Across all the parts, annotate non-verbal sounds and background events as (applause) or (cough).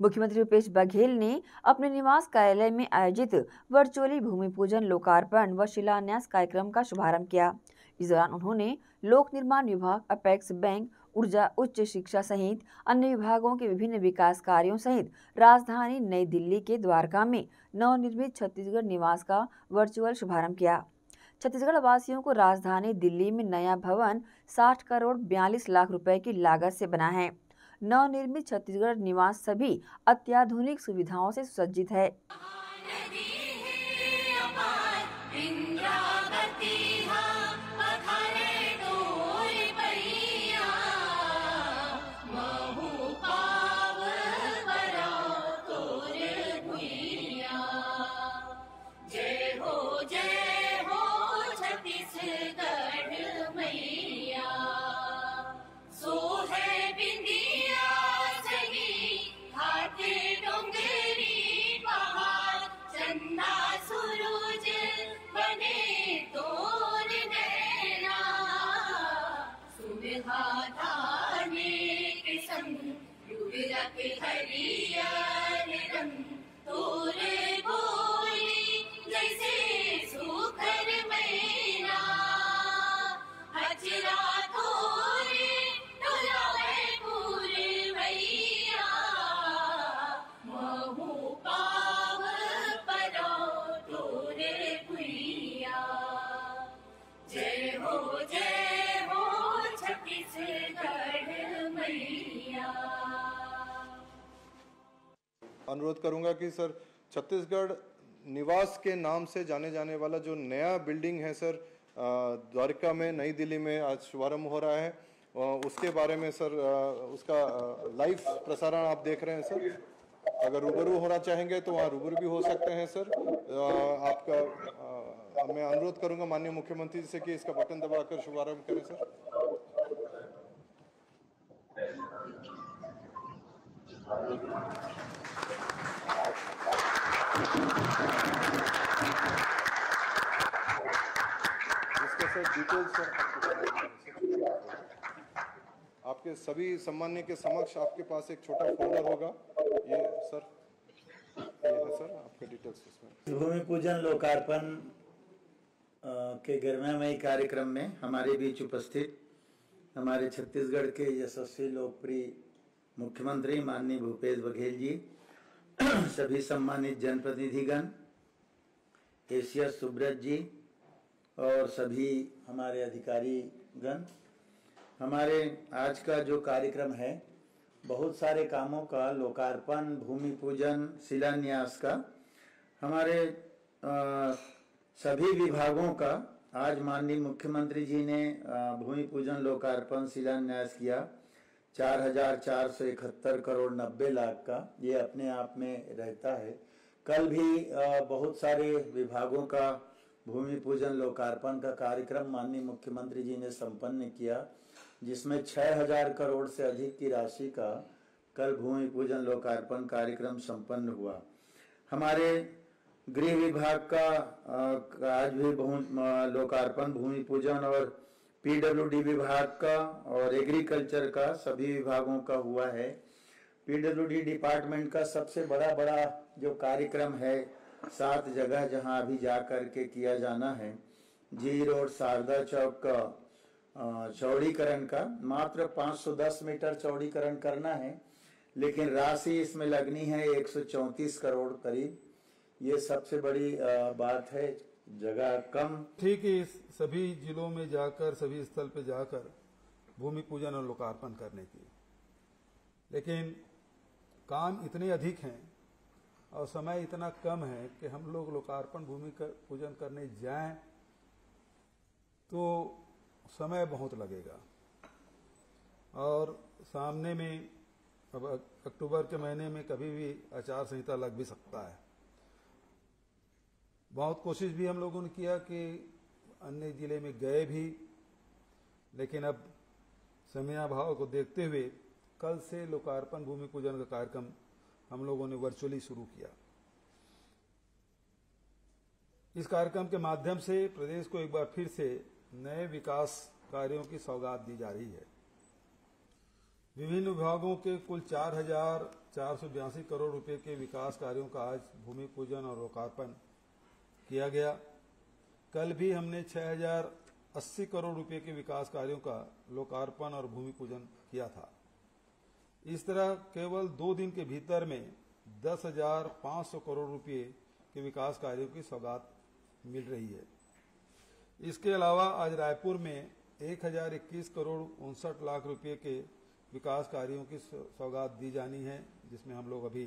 मुख्यमंत्री भूपेश बघेल ने अपने निवास कार्यालय में आयोजित वर्चुअली भूमि पूजन, लोकार्पण व शिलान्यास कार्यक्रम का शुभारंभ किया। इस दौरान उन्होंने लोक निर्माण विभाग, अपेक्स बैंक, ऊर्जा, उच्च शिक्षा सहित अन्य विभागों के विभिन्न विकास कार्यों सहित राजधानी नई दिल्ली के द्वारका में नवनिर्मित छत्तीसगढ़ निवास का वर्चुअल शुभारंभ किया। छत्तीसगढ़ वासियों को राजधानी दिल्ली में नया भवन 60 करोड़ 42 लाख रुपए की लागत से बना है। नवनिर्मित छत्तीसगढ़ निवास सभी अत्याधुनिक सुविधाओं से सुसज्जित है। अनुरोध करूँगा कि सर, छत्तीसगढ़ निवास के नाम से जाने जाने वाला जो नया बिल्डिंग है सर द्वारका में, नई दिल्ली में आज शुभारंभ हो रहा है। उसके बारे में सर उसका लाइव प्रसारण आप देख रहे हैं सर। अगर रूबरू होना चाहेंगे तो वहाँ रूबरू भी हो सकते हैं सर। आपका मैं अनुरोध करूँगा माननीय मुख्यमंत्री जी से कि इसका बटन दबाकर शुभारंभ करें सर। आपके सभी सम्मान्य के समक्ष आपके पास एक छोटा फोल्डर होगा। ये सर ये है सर आपके डिटेल्स इसमें। भूमि पूजन, लोकार्पण के गर्मामयी कार्यक्रम में हमारे बीच उपस्थित हमारे छत्तीसगढ़ के यशस्वी लोकप्रिय मुख्यमंत्री माननीय भूपेश बघेल जी (clears throat) सभी सम्मानित जनप्रतिनिधिगण एशिया सुब्रत जी और सभी हमारे अधिकारी गण हमारे आज का जो कार्यक्रम है बहुत सारे कामों का लोकार्पण भूमि पूजन शिलान्यास का हमारे आ, सभी विभागों का आज माननीय मुख्यमंत्री जी ने भूमि पूजन लोकार्पण शिलान्यास किया। चार हज़ार चार सौ इकहत्तर करोड़ नब्बे लाख का ये अपने आप में रहता है। कल भी बहुत सारे विभागों का भूमि पूजन, लोकार्पण का कार्यक्रम माननीय मुख्यमंत्री जी ने संपन्न किया, जिसमें छह हज़ार करोड़ से अधिक की राशि का कल भूमि पूजन, लोकार्पण कार्यक्रम संपन्न हुआ। हमारे गृह विभाग का आज भी लोकार्पण, भूमि पूजन और पीडब्ल्यूडी विभाग का और एग्रीकल्चर का सभी विभागों का हुआ है। पीडब्ल्यूडी डिपार्टमेंट का सबसे बड़ा बड़ा जो कार्यक्रम है, सात जगह जहाँ अभी जा करके किया जाना है जी रोड शारदा चौक का चौड़ीकरण का। मात्र 510 मीटर चौड़ीकरण करना है, लेकिन राशि इसमें लगनी है 134 करोड़ करीब। ये सबसे बड़ी बात है। जगह कम। ठीक है सभी जिलों में जाकर सभी स्थल पे जाकर भूमि पूजन और लोकार्पण करने की लेकिन काम इतने अधिक हैं और समय इतना कम है कि हम लोग लोकार्पण भूमि कर, पूजन करने जाएँ तो समय बहुत लगेगा। और सामने में अब अक्टूबर के महीने में कभी भी आचार संहिता लग भी सकता है। बहुत कोशिश भी हम लोगों ने किया कि अन्य ज़िले में गए भी, लेकिन अब समयाभाव को देखते हुए कल से लोकार्पण, भूमि पूजन का कार्यक्रम हम लोगों ने वर्चुअली शुरू किया। इस कार्यक्रम के माध्यम से प्रदेश को एक बार फिर से नए विकास कार्यों की सौगात दी जा रही है। विभिन्न विभागों के कुल चार हज़ार चार सौ बयासी करोड़ रुपए के विकास कार्यों का आज भूमि पूजन और लोकार्पण किया गया। कल भी हमने छह हज़ार अस्सी करोड़ रुपए के विकास कार्यों का लोकार्पण और भूमि पूजन किया था। इस तरह केवल दो दिन के भीतर में दस हज़ार पाँच सौ करोड़ रुपए के विकास कार्यों की सौगात मिल रही है। इसके अलावा आज रायपुर में एक हज़ार इक्कीस करोड़ उनसठ लाख रुपए के विकास कार्यों की सौगात दी जानी है, जिसमें हम लोग अभी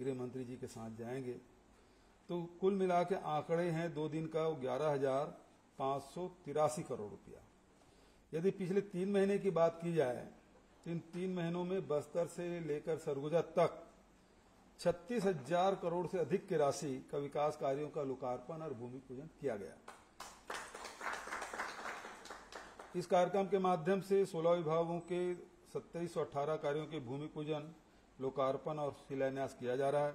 गृह मंत्री जी के साथ जाएँगे। तो कुल मिला के आंकड़े हैं दो दिन का ग्यारह हज़ार पाँच सौ तिरासी करोड़ रुपया। यदि पिछले तीन महीने की बात की जाए तो इन तीन महीनों में बस्तर से लेकर सरगुजा तक छत्तीस हज़ार करोड़ से अधिक की राशि का विकास कार्यों का लोकार्पण और भूमि पूजन किया गया। इस कार्यक्रम के माध्यम से 16 विभागों के सत्ताईस सौ अठारह कार्यों के भूमि पूजन, लोकार्पण और शिलान्यास किया जा रहा है।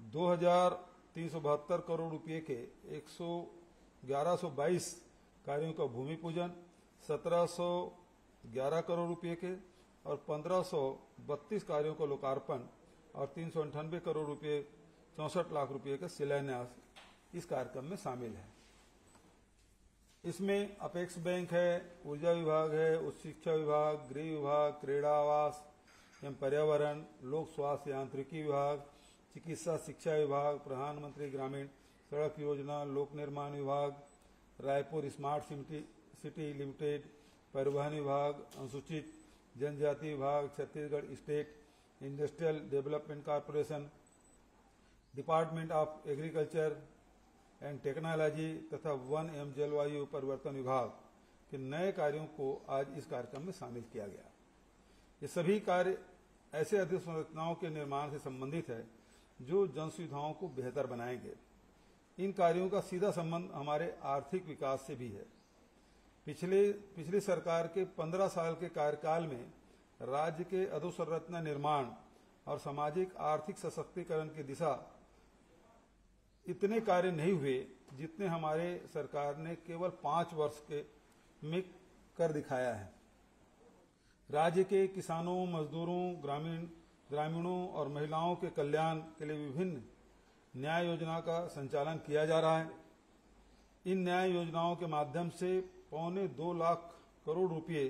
दो हज़ार तीन सौ बहत्तर करोड़ रुपए के एक कार्यों का भूमि पूजन, सत्रह सौ ग्यारह करोड़ रुपए के और पंद्रह सौ बत्तीस कार्यों का लोकार्पण और तीन करोड़ रुपए चौसठ लाख रुपए का शिलान्यास इस कार्यक्रम में शामिल है। इसमें अपेक्स बैंक है, ऊर्जा विभाग है, उच्च शिक्षा विभाग, गृह विभाग क्रीड़ा आवास एवं पर्यावरण, लोक स्वास्थ्य यांत्रिकी विभाग चिकित्सा शिक्षा विभाग, प्रधानमंत्री ग्रामीण सड़क योजना, लोक निर्माण विभाग, रायपुर स्मार्ट सिटी लिमिटेड, परिवहन विभाग, अनुसूचित जनजाति विभाग, Chhattisgarh state industrial development corporation, department of agriculture and technology तथा वन एवं जलवायु परिवर्तन विभाग के नए कार्यों को आज इस कार्यक्रम में शामिल किया गया। ये सभी कार्य ऐसे अधोसंरचनाओं के निर्माण से संबंधित है जो जन सुविधाओं को बेहतर बनाएँगे। इन कार्यों का सीधा संबंध हमारे आर्थिक विकास से भी है। पिछले, पिछली सरकार के 15 साल के कार्यकाल में राज्य के अधोसंरचना निर्माण और सामाजिक आर्थिक सशक्तिकरण की दिशा इतने कार्य नहीं हुए जितने हमारे सरकार ने केवल पाँच वर्ष के में कर दिखाया है। राज्य के किसानों, मजदूरों, ग्रामीण ग्रामीणों और महिलाओं के कल्याण के लिए विभिन्न न्याय योजना का संचालन किया जा रहा है। इन न्याय योजनाओं के माध्यम से पौने दो लाख करोड़ रुपए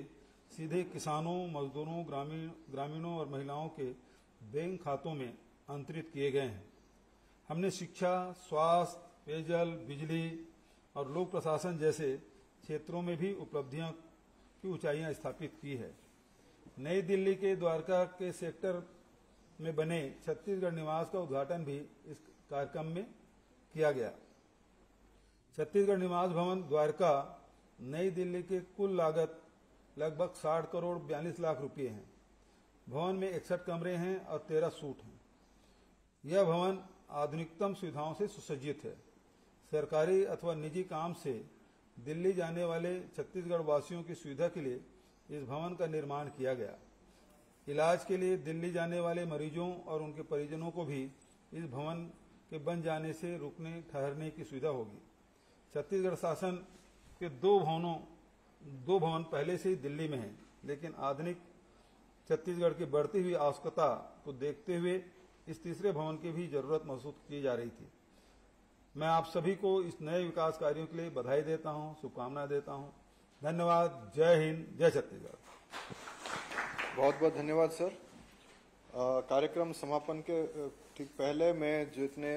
सीधे किसानों, मजदूरों, ग्रामीण, ग्रामीणों और महिलाओं के बैंक खातों में अंतरित किए गए हैं। हमने शिक्षा, स्वास्थ्य, पेयजल, बिजली और लोक प्रशासन जैसे क्षेत्रों में भी उपलब्धियों की ऊंचाइयाँ स्थापित की है। नई दिल्ली के द्वारका के सेक्टर में बने छत्तीसगढ़ निवास का उद्घाटन भी इस कार्यक्रम में किया गया। छत्तीसगढ़ निवास भवन द्वारका नई दिल्ली के कुल लागत लगभग 60 करोड़ बयालीस लाख रुपए हैं। भवन में इकसठ कमरे हैं और तेरह सूट हैं। यह भवन आधुनिकतम सुविधाओं से सुसज्जित है। सरकारी अथवा निजी काम से दिल्ली जाने वाले छत्तीसगढ़ वासियों की सुविधा के लिए इस भवन का निर्माण किया गया। इलाज के लिए दिल्ली जाने वाले मरीजों और उनके परिजनों को भी इस भवन के बन जाने से रुकने, ठहरने की सुविधा होगी। छत्तीसगढ़ शासन के दो भवनों, दो भवन पहले से ही दिल्ली में हैं, लेकिन आधुनिक छत्तीसगढ़ की बढ़ती हुई आवश्यकता को देखते हुए इस तीसरे भवन की भी ज़रूरत महसूस की जा रही थी। मैं आप सभी को इस नए विकास कार्यों के लिए बधाई देता हूँ, शुभकामनाएँ देता हूँ। धन्यवाद, जय हिंद, जय छत्तीसगढ़। बहुत बहुत धन्यवाद सर। कार्यक्रम समापन के ठीक पहले मैं जितने